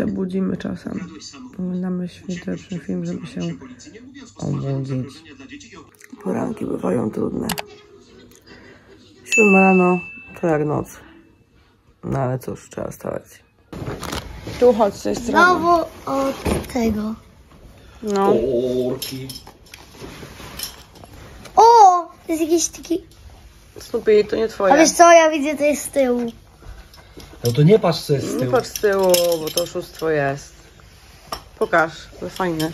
Się budzimy czasem. Oglądamy świąteczny film, żeby się obudzić. Poranki bywają trudne. Siódma rano to jak noc. No ale cóż, trzeba stawać. Tu chodź z tej strony. Znowu od tego. No. O! To jest jakiś taki... Snoopy, to nie A twoje. wiesz co, ja widzę to jest z tyłu. No to nie patrz co jest z Nie tyłu. patrz z tyłu, bo to oszustwo jest. Pokaż, to fajne.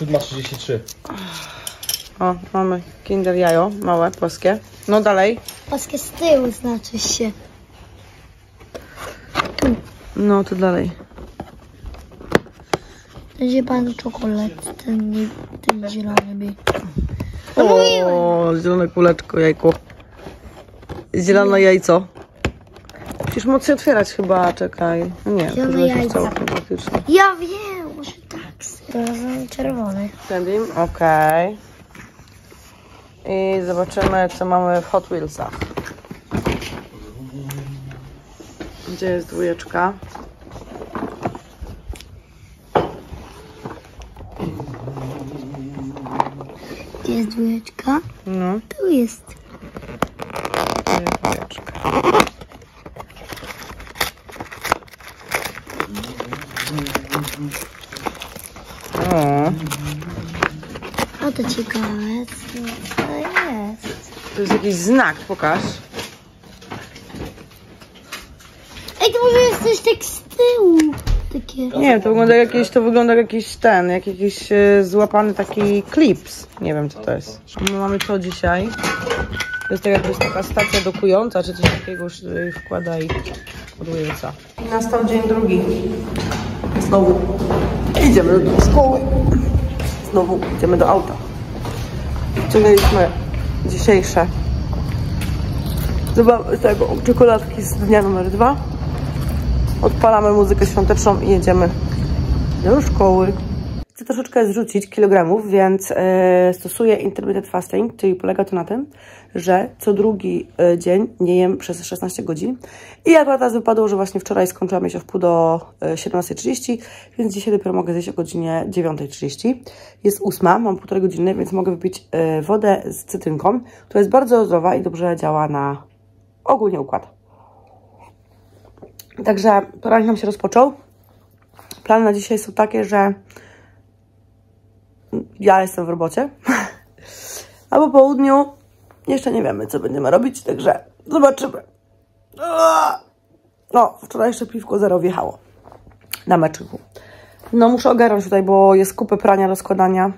7.33. O, mamy kinder jajo, małe, polskie. No dalej. Paskę z tyłu znaczy się. No to dalej. Będzie pan czekolad, ten, nie, ten zielony. O, zielone kuleczko, jajko. Zielone jajco. Musisz mocniej otwierać chyba, czekaj. Nie, Zielone jajco. całkiem faktycznie. Ja wiem, może tak. Razem czerwony. Wtedy, okej. I zobaczymy, co mamy w Hot Wheelsach. Gdzie jest dwójeczka? Gdzie jest dwójeczka? No, Tu jest. O, O, to ciekawe. Co to jest? to jest jakiś znak, pokaż. Ej, to może jest coś tak z tyłu. Takie. Nie wiem, to wygląda jak jakiś, to wygląda jak jakiś ten, jak jakiś e, złapany taki klips. Nie wiem, co to jest. My mamy co dzisiaj? To jest tak jakby taka stacja dokująca, czy coś takiego już wkłada i ładuje co. Nastał dzień drugi. Znowu idziemy do szkoły. Znowu idziemy do auta. Ciągnęliśmy dzisiejsze tego czekoladki z dnia numer dwa. Odpalamy muzykę świąteczną i jedziemy do szkoły. Chcę troszeczkę zrzucić kilogramów, więc e, stosuję intermittent fasting, czyli polega to na tym, że co drugi e, dzień nie jem przez 16 godzin. I akurat teraz wypadło, że właśnie wczoraj skończyłam się w pół do e, 17.30, więc dzisiaj dopiero mogę zjeść o godzinie 9.30. Jest ósma, mam półtorej godziny, więc mogę wypić e, wodę z cytrynką, która jest bardzo zdrowa i dobrze działa na ogólnie układ. Także poranek nam się rozpoczął. Plany na dzisiaj są takie, że ja jestem w robocie, a po południu jeszcze nie wiemy, co będziemy robić, także zobaczymy. No, wczoraj jeszcze piwko zero wjechało na meczyku. No, muszę ogarnąć tutaj, bo jest kupę prania do składania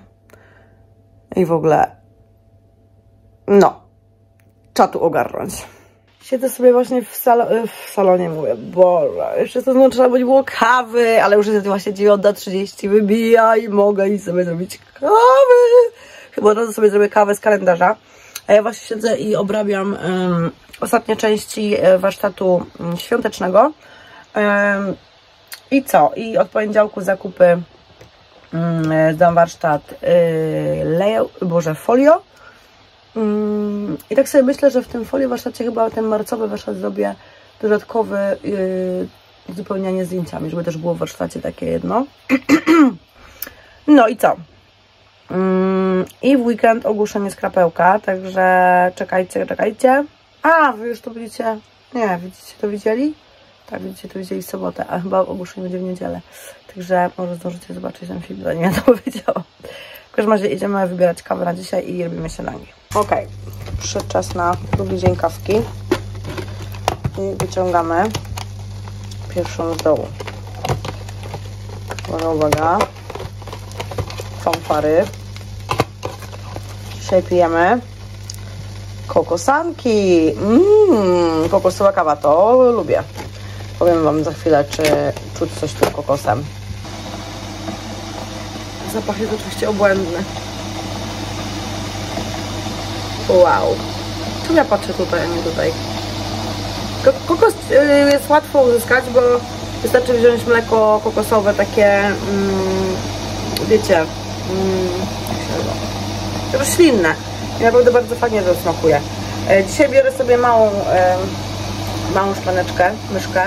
i w ogóle no, trzeba tu ogarnąć. Siedzę sobie właśnie w, salo w salonie, mówię, Boże, jeszcze to no, trzeba by było kawy, ale już jest właśnie 9.30, wybija i mogę i sobie zrobić kawy. Chyba od razu sobie zrobię kawę z kalendarza. A ja właśnie siedzę i obrabiam em, ostatnie części e, warsztatu mm, świątecznego. Em, I co? I od poniedziałku zakupy mm, e, zdam warsztat y, boże, folio. Mm, I tak sobie myślę, że w tym folii warsztacie chyba ten marcowy warsztat zrobię dodatkowy yy, zdjęciami, żeby też było w warsztacie takie jedno. no i co? Mm, I w weekend ogłoszenie skrapełka, także czekajcie, czekajcie. A, wy już to widzicie? Nie, widzicie to widzieli? Tak, widzicie to widzieli w sobotę, a chyba ogłoszenie będzie w niedzielę. Także może zdążycie zobaczyć ten film, zanim ja to powiedziałam. W każdym razie idziemy wybierać kawę na dzisiaj i robimy śniadanie. Ok, przyszedł czas na drugi dzień kawki. I wyciągamy pierwszą z dołu. Uwaga, uwaga. Fanfary. Dzisiaj pijemy kokosanki. Mmm, kokosowa kawa, to lubię. Powiem Wam za chwilę, czy czuć coś tym kokosem. Zapach jest oczywiście obłędny. Wow. Czemu ja patrzę tutaj, a nie tutaj? Ko- Kokos y, jest łatwo uzyskać, bo wystarczy wziąć mleko kokosowe, takie, mm, wiecie, mm, roślinne. I naprawdę bardzo fajnie to smakuje. E, Dzisiaj biorę sobie małą, e, małą szklaneczkę, myszkę,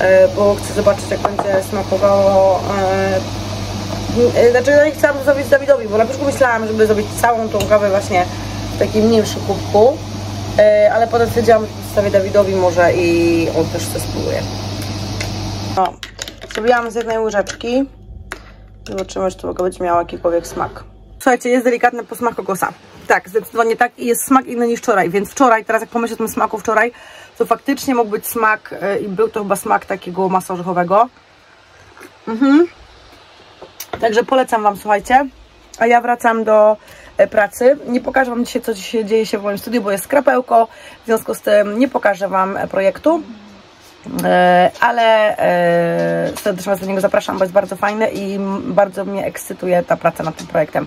e, bo chcę zobaczyć jak będzie smakowało Znaczy ja nie chciałam zrobić Dawidowi, bo na początku myślałam, żeby zrobić całą tą kawę właśnie takim mniejszym kubku, e, ale potem stwierdziłam, że przedstawię Dawidowi może i on też chce spróbuje. No, zrobiłam z jednej łyżeczki. Zobaczymy, czy to w ogóle będzie miało jakikolwiek smak. Słuchajcie, jest delikatny posmak kokosa. Tak, zdecydowanie tak i jest smak inny niż wczoraj, więc wczoraj, teraz jak pomyślę o tym smaku wczoraj, to faktycznie mógł być smak e, i był to chyba smak takiego masła orzechowego. Mhm. Także polecam Wam, słuchajcie. A ja wracam do pracy. Nie pokażę Wam dzisiaj, co się dzieje się w moim studiu, bo jest skrapełko. W związku z tym nie pokażę Wam e, projektu. E, ale e, serdecznie Was do niego zapraszam, bo jest bardzo fajny i bardzo mnie ekscytuje ta praca nad tym projektem.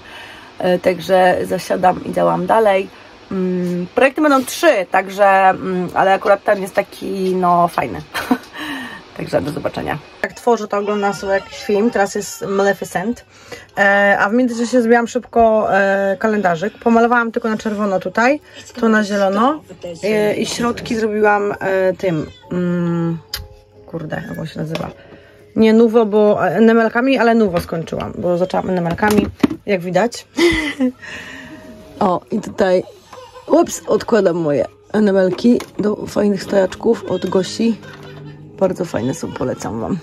E, Także zasiadam i działam dalej. Mm, Projekty będą trzy, także, mm, ale akurat ten jest taki, no, fajny. Także do zobaczenia. Jak tworzę, to oglądam sobie jakiś film. Teraz jest Maleficent. E, a w międzyczasie zrobiłam szybko e, kalendarzyk. Pomalowałam tylko na czerwono tutaj, tu na zielono. E, I środki zrobiłam e, tym. Mm, kurde, jak on się nazywa? Nie Nuvo, bo e, enemelkami, ale Nuvo skończyłam, bo zaczęłam enemelkami, jak widać. o, i tutaj ups, odkładam moje enemelki do fajnych stojaczków od Gosi. Bardzo fajne są, polecam Wam.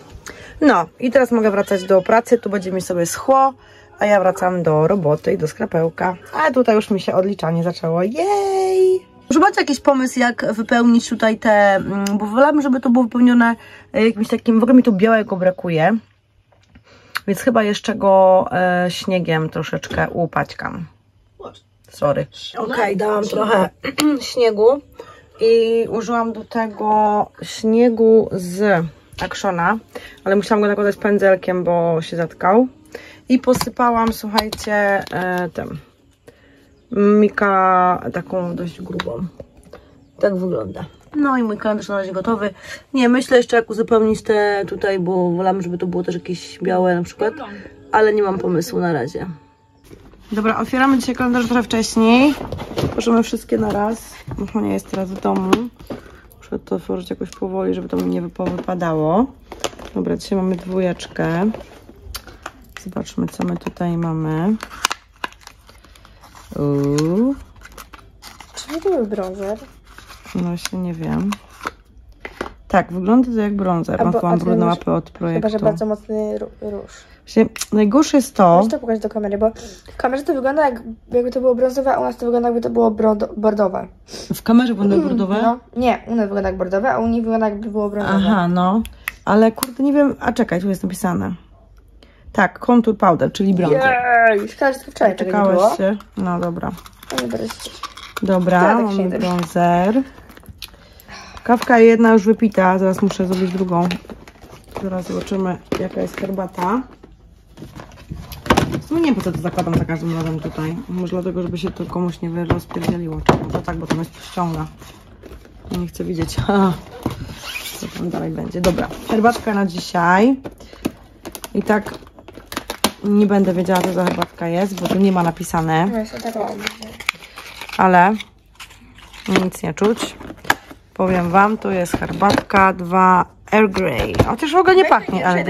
No i teraz mogę wracać do pracy, tu będzie mi sobie schło, a ja wracam do roboty i do skrapełka. A tutaj już mi się odliczanie zaczęło. Jej! Może macie jakiś pomysł, jak wypełnić tutaj te, mm, bo wolałabym, żeby to było wypełnione e, jakimś takim, w ogóle mi tu białego brakuje, więc chyba jeszcze go e, śniegiem troszeczkę upaćkam. Sorry. Okej, dałam trochę śniegu i użyłam do tego śniegu z Actiona, ale musiałam go nakładać pędzelkiem, bo się zatkał. I posypałam, słuchajcie, e, tym Mika taką dość grubą. Tak wygląda. No i mój kalendarz na razie gotowy. Nie, myślę jeszcze jak uzupełnić te tutaj, bo wolałam, żeby to było też jakieś białe na przykład, ale nie mam pomysłu na razie. Dobra, otwieramy dzisiaj kalendarz trochę wcześniej. Tworzymy wszystkie na raz. Monia jest teraz w domu. Muszę to otworzyć jakoś powoli, żeby to mi nie wypadało. Dobra, dzisiaj mamy dwójeczkę. Zobaczmy, co my tutaj mamy. Uuu, Czy to bronzer? no właśnie nie wiem. Tak, wygląda to jak bronzer. Mam Albo- mam brudne łapy od projektu. Chyba, że bardzo mocny róż. Właśnie najgorsze jest to... Możesz to pokazać do kamery, bo w kamerze to wygląda jak, jakby to było brązowe, a u nas to wygląda jakby to było brodo, bordowe. W kamerze wygląda bordowe? No, nie, u nas wygląda jak bordowe, a u nich wygląda jakby było brązowe. Aha, no. Ale kurde, nie wiem. A czekaj, tu jest napisane. Tak, contour powder, czyli bronzer. Jej, szkoda, że to wczoraj tego nie było. Się? No dobra. No Dobra, Tak, tak mamy bronzer. Kawka jedna już wypita, zaraz muszę zrobić drugą. Zaraz zobaczymy, jaka jest herbata. No nie wiem, po co to zakładam za każdym razem tutaj. Może dlatego, żeby się to komuś nie rozpierdzieliło. Może tak, bo to mnie ściąga. Nie chcę widzieć. Co tam dalej będzie. Dobra, herbatka na dzisiaj. I tak nie będę wiedziała, co za herbatka jest, bo tu nie ma napisane No jest tak ale nic nie czuć. Powiem Wam, tu jest herbatka 2 Air Grey. Chociaż w ogóle nie pachnie, ale...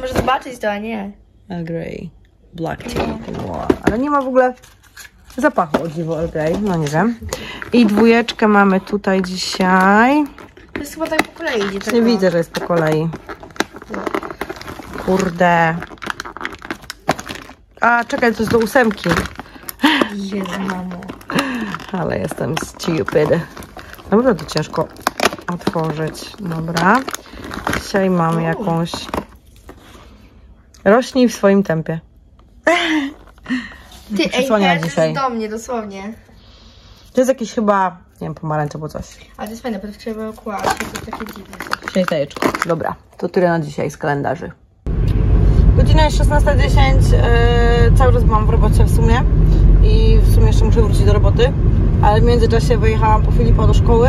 Może zobaczyć to, a nie. Earl Grey. Black tea. Wow. Ale nie ma w ogóle zapachu o dziwo Earl Grey, no nie wiem. I dwójeczkę mamy tutaj dzisiaj. To jest chyba tak po kolei idzie. Nie widzę, że jest po kolei. Kurde. A, czekaj, to jest do ósemki. Jezu, mamo. Ale jestem stupid. Dobra, to ciężko otworzyć. Dobra. Dzisiaj mamy jakąś... Rośnij w swoim tempie. Ty, ej, teraz dzisiaj. do mnie, dosłownie. To jest jakiś chyba, nie wiem, pomarańcz albo coś. Ale to jest fajne, bo to trzeba kłaść, to jest takie dziwne. Czyli jajeczko. Dobra, to tyle na dzisiaj z kalendarzy. Godzina jest 16.10, yy, cały czas byłam w robocie w sumie i w sumie jeszcze muszę wrócić do roboty, ale w międzyczasie wyjechałam po Filipa do szkoły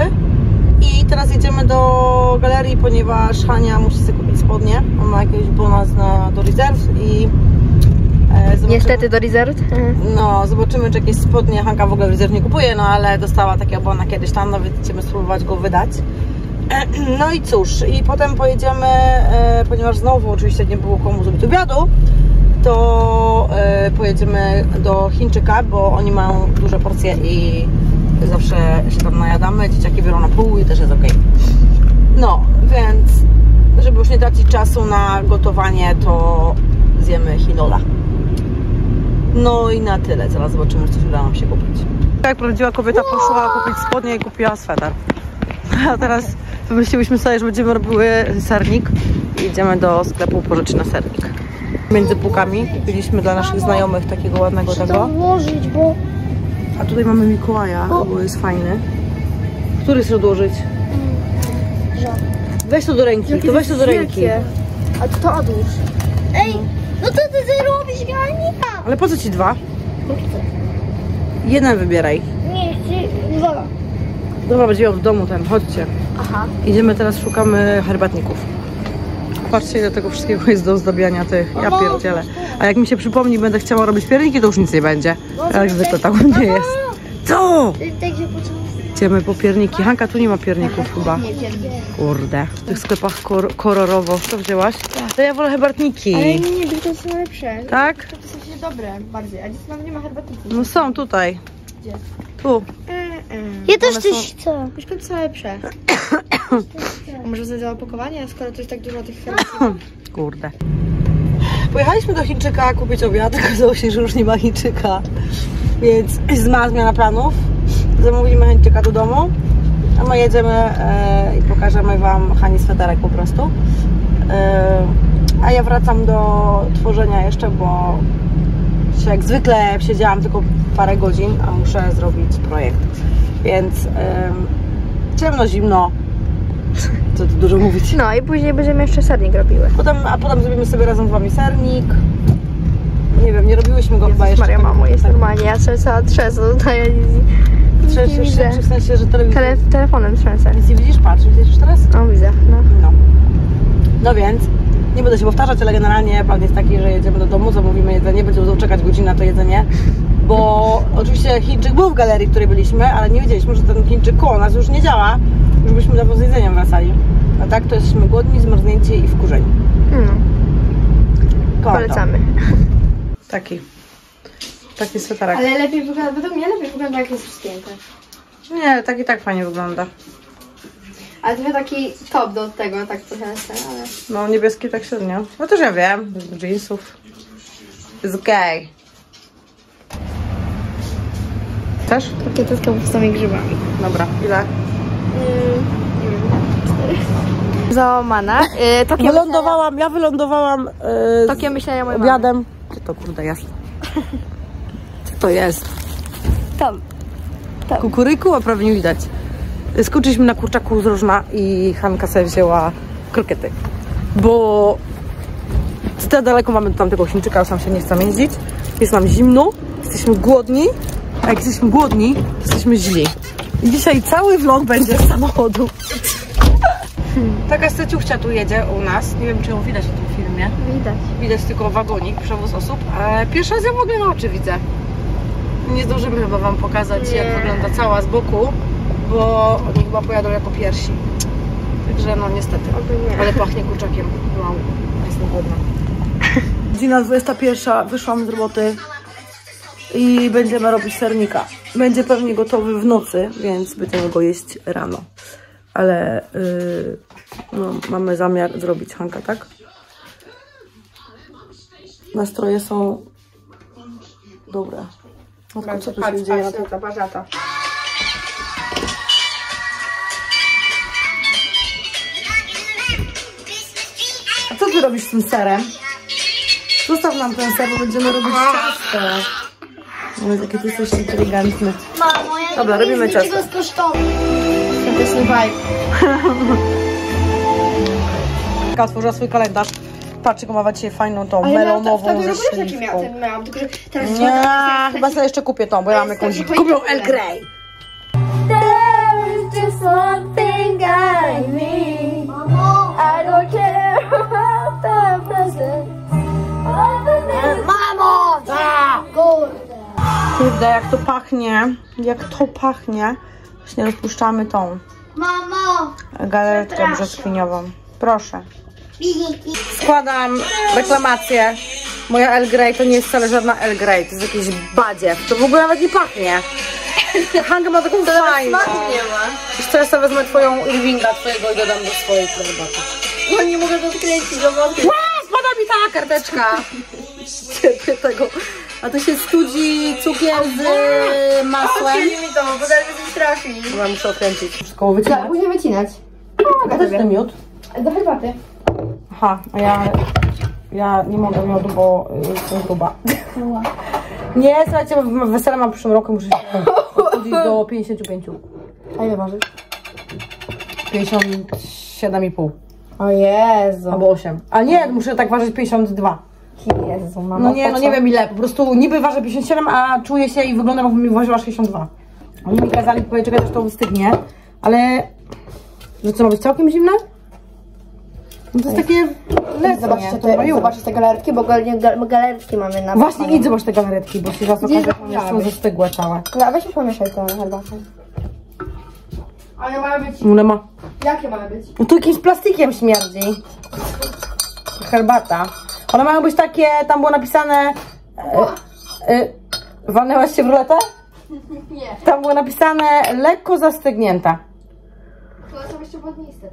i teraz jedziemy do galerii, ponieważ Hania musi sobie kupić spodnie, on ma jakiegoś bonus na, do rezerw i E, zobaczymy- Niestety do resort. No, zobaczymy, czy jakieś spodnie Hanka w ogóle w rezerw nie kupuje, no ale dostała takie abona kiedyś tam, nawet chcemy spróbować go wydać. No i cóż, i potem pojedziemy, e, ponieważ znowu oczywiście nie było komu zrobić obiadu, to e, pojedziemy do Chińczyka, bo oni mają duże porcje i zawsze się tam najadamy, dzieciaki biorą na pół i też jest ok. No, więc żeby już nie tracić czasu na gotowanie, to zjemy Hinola. No i na tyle. Zaraz zobaczymy, czy coś uda nam się kupić. Jak prawdziwa kobieta poszła kupić spodnie i kupiła sweter. A teraz wymyśliłyśmy sobie, że będziemy robiły sernik i idziemy do sklepu po rzeczy na sernik. Między półkami kupiliśmy dla naszych znajomych takiego ładnego tego. włożyć, bo... A tutaj mamy Mikołaja, bo jest fajny. Który chcesz odłożyć? Weź to do ręki, to weź to do ręki. A to to odłóż. Ej, no to ty zrobisz, Janika! Ale po co ci dwa? Jeden wybieraj. Nie, chcę dwa. Dobra, będzie miał w domu ten, chodźcie. Aha. Idziemy teraz, szukamy herbatników. Patrzcie, ile tego wszystkiego jest do ozdabiania tych, ja pierdzielę. A jak mi się przypomni, będę chciała robić pierniki, to już nic nie będzie. Jak zwykle tak nie jest. Co? Idziemy po pierniki. Hanka, tu nie ma pierników chyba. Nie. Kurde. W tych sklepach kor kolorowo. Co wzięłaś? To ja wolę herbatniki. Ale nie, bo to są najlepsze. Tak? To sensie dobre bardziej, a dziś nie ma herbatników. No są tutaj. Gdzie? Tu. Ja też coś są- chcę. Są lepsze. A może za opakowanie, skoro to jest tak dużo tych Kurde. Pojechaliśmy do Chińczyka kupić obiad. Okazało się, że już nie ma Chińczyka. Więc zma zmiana planów. Zamówimy Chińczyka do domu. A my jedziemy e, i pokażemy Wam Hani sweterek po prostu. E, a ja wracam do tworzenia jeszcze, bo się jak zwykle siedziałam tylko parę godzin, a muszę zrobić projekt. Więc e, ciemno, zimno. Co tu dużo mówić. No i później będziemy jeszcze sernik robiły. Potem, a potem zrobimy sobie razem z Wami sernik. Nie wiem, nie robiłyśmy go chyba Jezus jeszcze. Maria, tak- mamo, jest tak- normalnie. Ja cała trzęsę tutaj. Trzęsiesz się, w sensie, że telewizor... Tele, telefonem trzęsę. Nic nie widzisz? Patrz, widzisz już teraz? No widzę, no. No. No więc, nie będę się powtarzać, ale generalnie plan jest taki, że jedziemy do domu, zamówimy jedzenie, będziemy czekać godzinę na to jedzenie. Bo oczywiście Chińczyk był w galerii, w której byliśmy, ale nie wiedzieliśmy, że ten Chińczyk koło nas już nie działa. Już byśmy dawno z jedzeniem wracali. A tak to jesteśmy głodni, zmarznięci i wkurzeni. no. Kocham to. Polecamy. Taki. Taki sweterek. Ale lepiej wygląda, według mnie lepiej wygląda jak jest rozpięte. Nie, tak i tak fajnie wygląda. Ale trochę taki top do tego, tak trochę ten, ale... No niebieski tak średnio. No też ja wiem, bez jeansów. Jest okej. Też? Pakietówka z tymi grzybami. Dobra, ile? Załamana. Yy, tokiem, Wylądowałam, ja wylądowałam yy, tokiem myślenia mojej z obiadem. Gdzie to kurde jest? Co to jest? Tam. Kukuryku, a prawie nie widać. Skoczyliśmy na kurczaku z różna i Hanka sobie wzięła krokiety. Bo za daleko mamy do tamtego Chińczyka, już nam się nie chce jeździć. Jest nam zimno, jesteśmy głodni, a jak jesteśmy głodni, to jesteśmy źli. I dzisiaj cały vlog będzie z samochodu. Taka steciuchcia tu jedzie u nas. Nie wiem, czy ją widać w tym filmie. Widać. Widać tylko wagonik, przewóz osób. E, pierwszy raz ją w ogóle na oczy widzę. Nie zdążymy chyba Wam pokazać, Nie. jak wygląda cała z boku, bo oni chyba pojadą jako pierwsi. Także no niestety. Ale pachnie kurczakiem. Wow, jestem głodna. Godzina 21, wyszłam z roboty i będziemy robić sernika. Będzie pewnie gotowy w nocy, więc będziemy go jeść rano. Ale yy, no, mamy zamiar zrobić Hanka, tak? Nastroje są dobre. Matko, co tu się dzieje na robisz z tym serem? Zostaw nam ten ser, bo będziemy robić ciasto. Ale jaki ty jesteś inteligentny. Mamo, ja Dobra, robimy ciasto. Świąteczny vibe. Taka otworzyła swój kalendarz. Patrz, ma dzisiaj fajną tą melonową ze różne rzeczy śliwką. miałam, tylko że teraz Nie, chyba sobie jeszcze kupię tą, bo ja mam jakąś... choinka. El Grey. There's just one thing I need. I don't care Mamo! Kurde, jak to pachnie, jak to pachnie. Właśnie rozpuszczamy tą Mamo! galaretkę Przepraszam. brzoskwiniową. Proszę. Składam reklamację. Moja El Grey to nie jest wcale żadna El Grey, to jest jakieś badziew. To w ogóle nawet nie pachnie. Hanka ma taką fajną. nie ma. Wiesz co, ja sobie wezmę twoją Irvinga twojego i dodam do swojej herbaty. No nie mogę to odkręcić do wody. Ła, spada mi ta karteczka. Cierpię tego. A to się studzi cukier z masłem. mi to, bo zaraz jesteś straszni. Chyba muszę okręcić. Wszystko wycinać. Tak, później wycinać. A też ten miód? Do herbaty. Aha, a ja, ja nie mogę miodu, bo y, jestem gruba. Nie, słuchajcie, w wesele mam w przyszłym roku, muszę się odchudzić do 55. A ile ważysz? 57,5 O Jezu. albo 8. A nie, muszę tak ważyć 52. Jezu, mama. No nie, no nie wiem ile, po prostu niby ważę 57, a czuję się i wyglądam jakbym ważyła 62. Oni mi kazali powiedzieć, czekać aż to wystygnie, ale... Że co, ma być całkiem zimne? No to jest takie letnie, Zobaczcie to już. zobaczcie te galaretki, bo gal- gal- galaretki mamy na Właśnie idź zobacz te galaretki, bo się zaraz okaże, że one są zastygłe całe. No, weź pomieszaj tę herbatę. One mają być... One ma... Jakie mają być? No tu jakimś plastikiem śmierdzi. Herbata. One mają być takie, tam było napisane... E, e, walnęłaś się w ruletę? Nie. Tam było napisane lekko zastygnięta. To są jeszcze wodniste.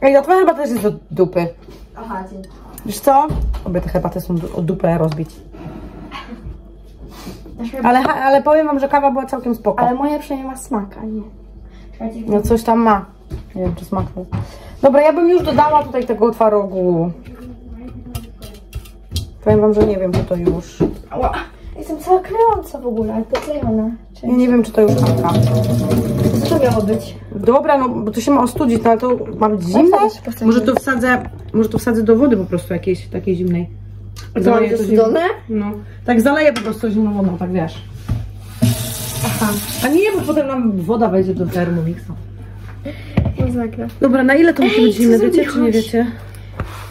Ej, a twoja herbata też jest do dupy. Aha, dzień. Wiesz co? Obie te herbaty są du- o dupę rozbić. Ale, ale powiem wam, że kawa była całkiem spoko. Ale moja przynajmniej ma smak, a nie. No coś tam ma. Nie wiem, czy smak to. Dobra, ja bym już dodała tutaj tego twarogu. Powiem wam, że nie wiem, czy to już. Ała. Jestem cała klejąca w ogóle, poklejona. Czy... Ja nie wiem, czy to już taka. Co to miało być? Dobra, no bo to się ma ostudzić, no ale to ma być zimne? Może to wsadzę, może to wsadzę do wody po prostu jakiejś takiej zimnej. Ma Zaleję to ostudzone? No. Tak zaleję po prostu zimną wodą, tak wiesz. Aha. A nie, bo potem nam woda wejdzie do termomixa. Masakra. Dobra, na ile to musi być zimne, wiecie czy nie wiecie?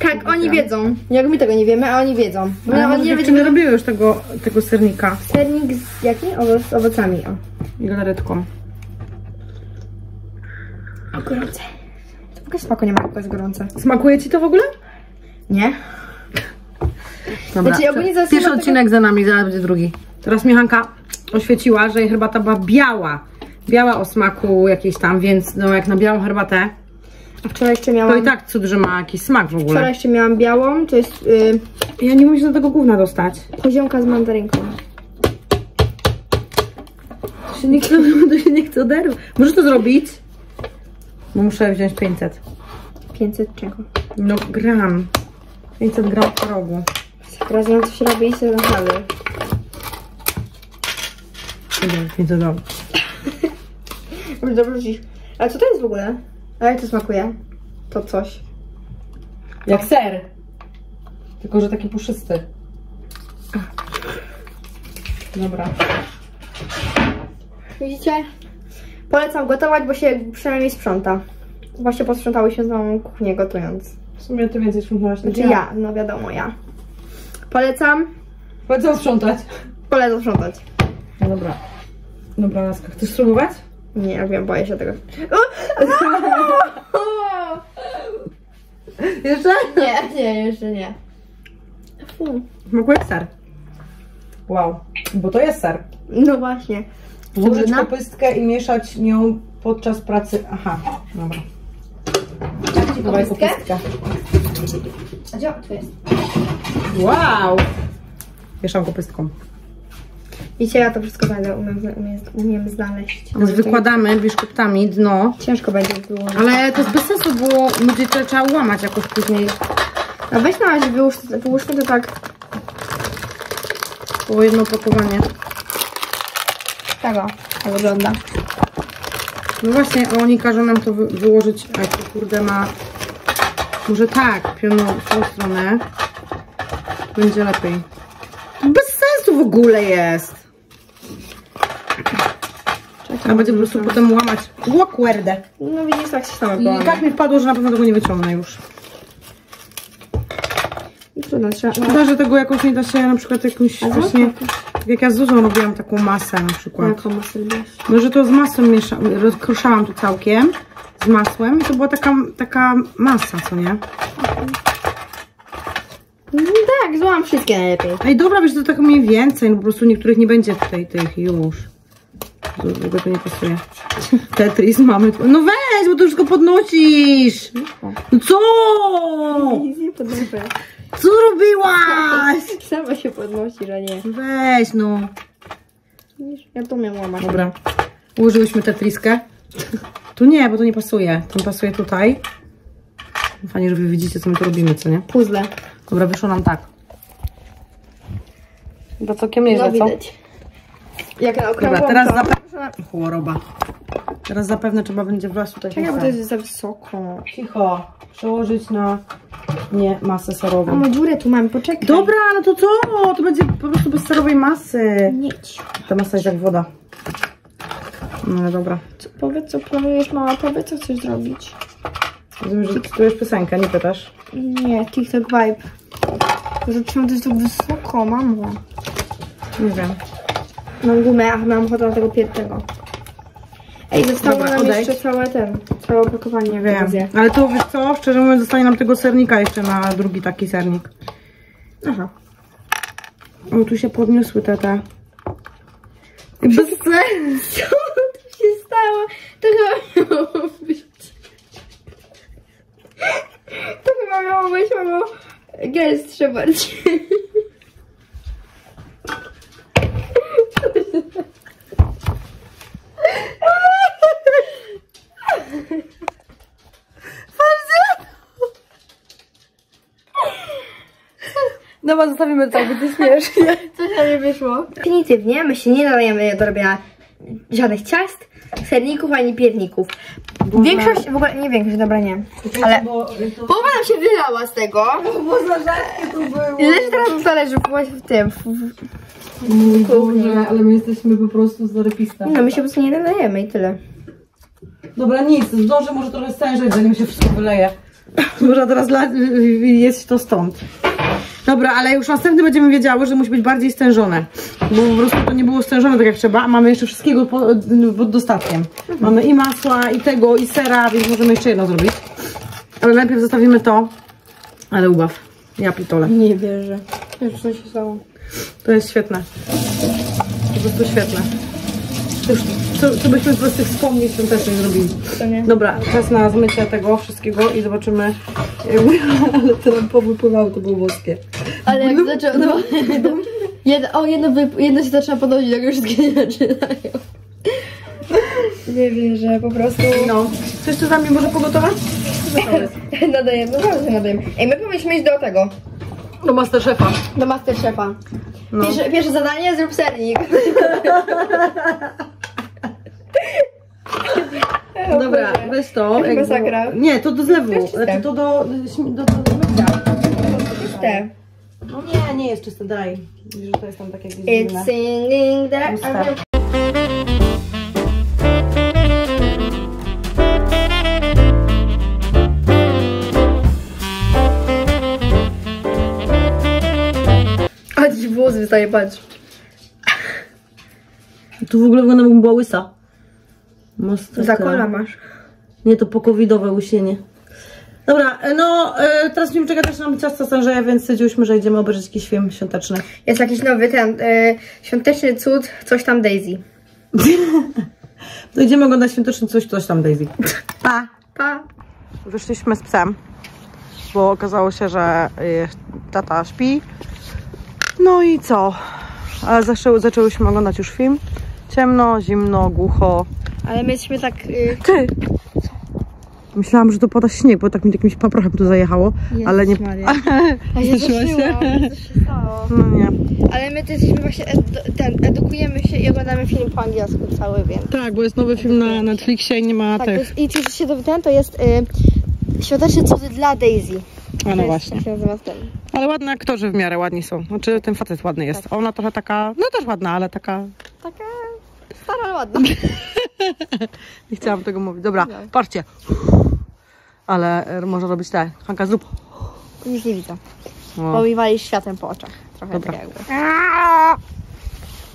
Tak, oni wiedzą. Jak my tego nie wiemy, a oni wiedzą. No, Ale oni nie wiedzą. robiły już tego, tego sernika Sernik z jakim? Owoc, z owocami, o. i galaretką. O, gorące. To w ogóle smaku nie ma, jak jest gorące. Smakuje ci to w ogóle? Nie? Dobra, Znaczy, ogólnie pierwszy odcinek za nami, zaraz będzie drugi. Teraz mi Hanka oświeciła, że jej herbata była biała. Biała o smaku jakiejś tam, więc no jak na białą herbatę, A wczoraj jeszcze to miałam... i tak cud, że ma jakiś smak w ogóle. Wczoraj jeszcze miałam białą, to jest y, Ja nie się do tego gówna dostać. poziomka z mandarynką. To się nie chce, to się nie chce oderwać. Możesz to zrobić? Bo muszę wziąć 500. 500 czego? No gram. 500 gram progu. Teraz nie wiem, co się robi i sobie naprawdę. Idę, 500 gram. Dobrze wrócisz. Ale co to jest w ogóle? A jak to smakuje? To coś. Jak ser. Tylko, że taki puszysty. Dobra. Widzicie? Polecam gotować, bo się przynajmniej sprząta. Właśnie posprzątałyśmy z mamą kuchnię gotując. W sumie ty więcej sprzątałaś niż Znaczy ja, no wiadomo, ja. Polecam. Polecam sprzątać. Polecam sprzątać. No dobra. Dobra, Laska, chcesz spróbować? Nie, ja wiem, boję się tego. Jeszcze? Nie, nie, jeszcze nie. Fu. Smakuje jak ser. Wow. Bo to jest ser. No właśnie. Włożyć kopystkę i mieszać nią podczas pracy. Aha, dobra. Dawaj kopystkę? kopystkę. A gdzie tu jest? Wow! Mieszam kopystką. Widzicie, ja to wszystko znajdę, umiem, umiem, umiem znaleźć. Teraz wykładamy biszkoptami dno. Ciężko będzie wyłożyć. Ale to jest bez sensu, bo będzie to trzeba łamać jakoś później. A weź na razie wyłóż, wyłóżmy to tak. Było jedno opakowanie. Tego. Tak wygląda. No właśnie, oni każą nam to wy wyłożyć, a to kurde ma... Może tak, pioną w tą stronę. Będzie lepiej. To bez sensu w ogóle jest. A będzie po prostu potem łamać. Łokwerdę. No widzisz, tak się samo I tak mi wpadło, że na pewno tego nie wyciągnę już. I trudno, trzeba... Szkoda, że tego jakoś nie da się na przykład jakąś właśnie Tak jak ja z Zuzą robiłam taką masę na przykład. Jaką masę lubisz? No, że to z masą miesza, rozkruszałam to całkiem, z masłem i to była taka, taka masa, co nie? No tak, złam wszystkie najlepiej. Ej, dobra, wiesz, to tak mniej więcej, no po prostu niektórych nie będzie tutaj tych już. W ogóle to nie pasuje. Tetris mamy. tu- No weź, bo to wszystko podnosisz! No co? Nic nie podnoszę. Co robiłaś? Sama się podnosi, że nie. Weź, no. Ja to miałam łamać. Dobra. Ułożyłyśmy tetriskę. Tu nie, bo to nie pasuje. To pasuje tutaj. Fajnie, że wy widzicie, co my tu robimy, co nie? Puzzle. Dobra, wyszło nam tak. Chyba całkiem nieźle, No co? widać. Jak na okrągłą Dobra, teraz to- zapewne... Choroba. Teraz zapewne trzeba będzie wlać tutaj Czekaj, bo to jest za wysoko. Cicho. Przełożyć na... Nie, masę serową. Mamo, dziurę tu mam, poczekaj. Dobra, no to co? To będzie po prostu bez serowej masy. Nie ci. Ta masa jest jak woda. No dobra. Co, powiedz, co planujesz, mama, powiedz, co chcesz zrobić. Rozumiem, że cytujesz piosenkę, nie pytasz? Nie, TikTok vibe. Że czemu to jest tak wysoko, mamo? Nie wiem. Mam gumę, a mam ochotę na tego pierwszego. Ej, zostało Dobra, nam odejdź. jeszcze całe ten, całe opakowanie. Nie wiem. Ale to wiesz co? Szczerze mówiąc, zostanie nam tego sernika jeszcze na drugi taki sernik. Aha. O, tu się podniosły te te. Bez sensu. Co tu się stało? To chyba miało być... To chyba miało być, mamo, gęstsze bardziej. Dobra, zostawimy to tak, będzie śmiesznie. Coś nie wyszło. Definitywnie my się nie nadajemy do robienia żadnych ciast, serników ani pierników. Większość, w ogóle nie większość, dobra nie. Ale połowa nam się wylała z tego. Bo za rzadkie to było. I leży teraz talerzu właśnie w tym. W, w, Mój Boże, ale my jesteśmy po prostu zarepiste. no my się po prostu nie nadajemy i tyle. Dobra, nic, zdążę może trochę stężyć, zanim się wszystko wyleje. Może teraz jest to stąd. Dobra, ale już następny będziemy wiedziały, że musi być bardziej stężone. Bo po prostu to nie było stężone tak jak trzeba, a mamy jeszcze wszystkiego pod, pod dostatkiem. Mamy i masła, i tego, i sera, więc możemy jeszcze jedno zrobić. Ale najpierw zostawimy to. Ale ubaw. Ja pitole. Nie wierzę. Już co się stało. To jest świetne. Po prostu świetne. To już, co, co byśmy z tych wspomnień świątecznych zrobili. To nie. Dobra, czas na zmycie tego wszystkiego i zobaczymy. Ale te nam powypływały, to było boskie. Ale jak zaczęło, no, jedno, o, jedno, wyp- jedno się zaczyna podnosić, jak już wszystkie nie zaczynają. Nie wierzę, po prostu. No, coś tu za mnie może pogotować? Nadajemy, no bardzo nadajemy. Ej, my powinniśmy iść do tego, Do Masterchefa. do Masterchefa. No. Pierwsze, pierwsze zadanie, zrób sernik. Dobra, weź to. jakby- Masakra. Nie, to do zlewu. Czyste. Znaczy to do, do, do, do mycia. Te. No nie, nie jest czyste, daj. Że to jest tam takie jakieś It's singing the... ci włos wystaje, patrz. Tu w ogóle wygląda jakbym była łysa. Za kola masz. Nie, to pokowidowe łysienie. Dobra, no e, teraz będziemy czekać aż nam ciasto stężeje, więc stwierdziłyśmy, że idziemy obejrzeć jakiś film świąteczny. Jest jakiś nowy ten, y, świąteczny cud, coś tam Daisy. To idziemy oglądać świąteczny coś, coś tam Daisy. Pa! Pa. Wyszliśmy z psem, bo okazało się, że y, tata śpi. No i co? Ale zaczęły, zaczęłyśmy oglądać już film. Ciemno, zimno, głucho. Ale my jesteśmy tak... Y, Ty! Myślałam, że to pada śnieg, bo tak mi jakimś paprochem tu zajechało, ale nie... A się? zaszyłam, co się stało? No nie. Ale my to jesteśmy właśnie, ed- ten, edukujemy się i oglądamy film po angielsku cały, więc... Tak, bo jest nowy film na Netflixie i nie ma Tak, tych. jest, i czy się dowiedziałam, to jest y, świąteczne cudy dla Daisy. A no właśnie. Tak. Ale ładne aktorzy w miarę ładni są. Znaczy ten facet ładny jest. A Ona trochę taka, no też ładna, ale taka... Taka stara, ale ładna. Nie chciałam tego mówić. Dobra, patrzcie. Ale e, może robić te. Hanka, zrób. Nic nie widzę. O. Bo mi wali światem po oczach. Trochę Dobra. tak jakby.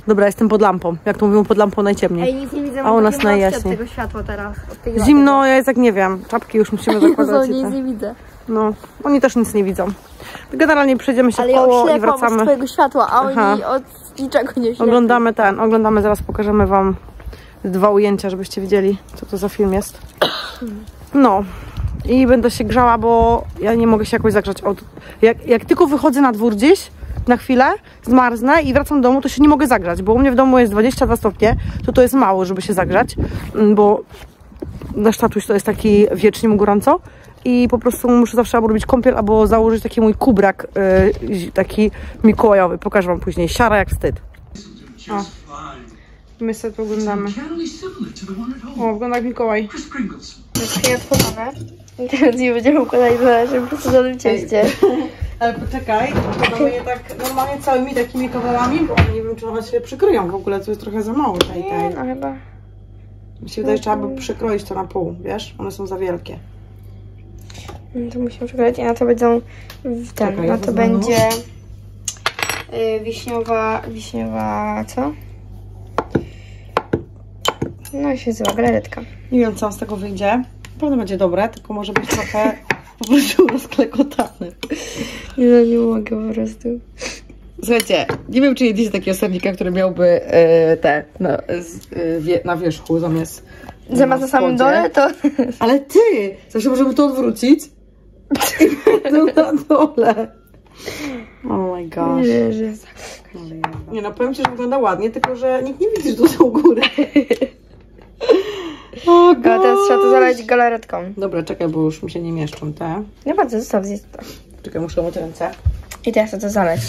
Dobra, jestem pod lampą. Jak to mówią, pod lampą najciemniej. Ej, nic nie widzę, A u nas najjaśniej. tego światła teraz. Zimno, ja jest jak nie wiem. Czapki już musimy zakładać. Jezu, nic te- nie widzę. No, oni też nic nie widzą. Generalnie przejdziemy się Ale w ja koło i oślepłam od wracamy. twojego światła, a Aha. oni od niczego nie ślepią. Oglądamy ten, oglądamy, zaraz pokażemy wam dwa ujęcia, żebyście widzieli, co to za film jest. No. I będę się grzała, bo ja nie mogę się jakoś zagrzać od... Jak, jak tylko wychodzę na dwór gdzieś, na chwilę, zmarznę i wracam do domu, to się nie mogę zagrzać, bo u mnie w domu jest 22 stopnie, to to jest mało, żeby się zagrzać, mm, bo nasz tatuś to jest taki wiecznie mu gorąco i po prostu muszę zawsze albo robić kąpiel, albo założyć taki mój kubrak yy, taki mikołajowy. Pokażę wam później. Siara jak wstyd. Fine. My sobie to oglądamy. O, wygląda jak Mikołaj. Nieodchowane. I teraz nie będziemy układać na naszym procesorowym cieście. Ale poczekaj, układamy je tak normalnie całymi takimi kawałami, bo nie wiem, czy one się przykryją w ogóle, to jest trochę za mało tej tej. No chyba. Mi się wydaje, że trzeba by przykroić to na pół, wiesz? One są za wielkie. No to musimy przegrać i na to będą w ten, Czekaj, na to będzie y, wiśniowa, wiśniowa, co? No i się nazywa galaretka. Nie wiem, co z tego wyjdzie. Na pewno będzie dobre, tylko może być trochę po prostu rozklekotane. Nie, no, nie mogę po prostu. Słuchajcie, nie wiem, czy jedliście takiego sernika, który miałby e, te na, z, e, wie, na wierzchu zamiast Zamiast na samym spodzie. dole, to Ale ty! Zawsze możemy to odwrócić. I to na dole. Oh my nie gosh. wierzę. Nie no, powiem Ci, że wygląda ładnie, tylko że nikt nie widzi, że tu są góry. O A teraz trzeba to zalać galaretką. Dobra, czekaj, bo już mi się nie mieszczą te. Nie bardzo, zostaw zjeść to. Czekaj, muszę umyć ręce. I teraz to zalać.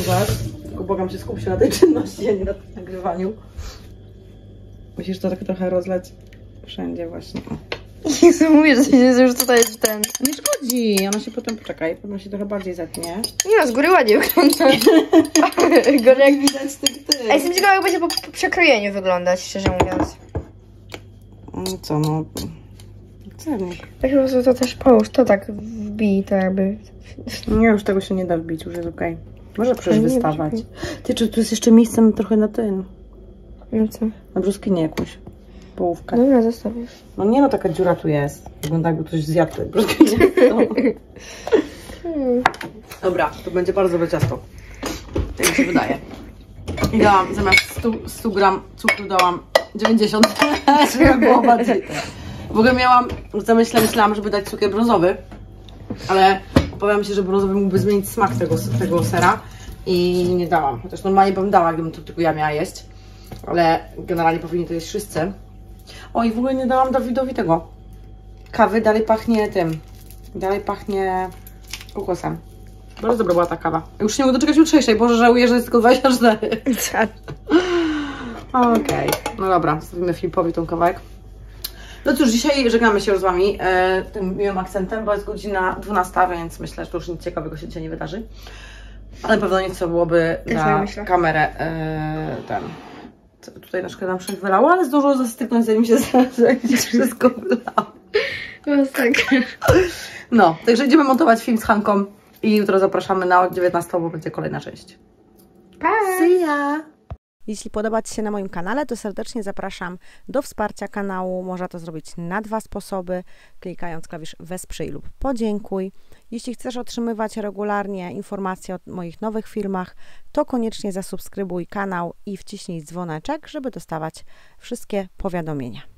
Uważ. Tylko błagam Cię, skup się na tej czynności, a nie na nagrywaniu. Musisz to tak trochę rozlać wszędzie właśnie. Jezu, mówię, że jest już tutaj ten. Nie szkodzi, ona się potem, poczekaj, potem się trochę bardziej zetnie. Nie no, z góry ładnie wygląda. Gorzej jak widać tych ty. A jestem ciekawa, jak będzie po, po przekrojeniu wyglądać, szczerze mówiąc. No co, no... Cernik. Tak po prostu to też połóż, to tak wbij, to jakby... Nie, już tego się nie da wbić, już jest okej. Może przecież wystawać. Ty, czy tu jest jeszcze miejsce na, trochę na ten, No co? na brzoskinię jakąś? Połówkę. Dobra, zostawisz. No nie no, taka dziura tu jest. Wygląda jakby ktoś zjadł. No. Hmm. Dobra, to będzie bardzo dobre ciasto. Tak mi się wydaje. I dałam, zamiast 100, 100 gram cukru dałam 90, żeby było bardziej. W ogóle miałam, zamyśle myślałam, żeby dać cukier brązowy, ale obawiam się, że brązowy mógłby zmienić smak tego, tego sera i nie dałam. Chociaż normalnie bym dała, gdybym to tylko ja miała jeść, ale generalnie powinni to jeść wszyscy. O i w ogóle nie dałam Dawidowi tego kawy, dalej pachnie tym, dalej pachnie kokosem. Bardzo dobra była ta kawa. Już nie mogę doczekać jutrzejszej, Boże, żałuję, że jest tylko 24. Okej, no dobra, zostawimy Filipowi tą kawałek. No cóż, dzisiaj żegnamy się już z Wami e, tym miłym akcentem, bo jest godzina 12, więc myślę, że to już nic ciekawego się dzisiaj nie wydarzy. Ale na pewno nie co byłoby na tak kamerę e, ten. Tutaj na przykład nam wszędzie wylało, ale zdążyło zastyknąć, zanim się, wszystko wylało. Masakra. No, także idziemy montować film z Hanką i jutro zapraszamy na 19, bo będzie kolejna część. Pa! See ya! Jeśli podoba Ci się na moim kanale, to serdecznie zapraszam do wsparcia kanału. Można to zrobić na dwa sposoby, klikając klawisz wesprzyj lub podziękuj. Jeśli chcesz otrzymywać regularnie informacje o moich nowych filmach, to koniecznie zasubskrybuj kanał i wciśnij dzwoneczek, żeby dostawać wszystkie powiadomienia.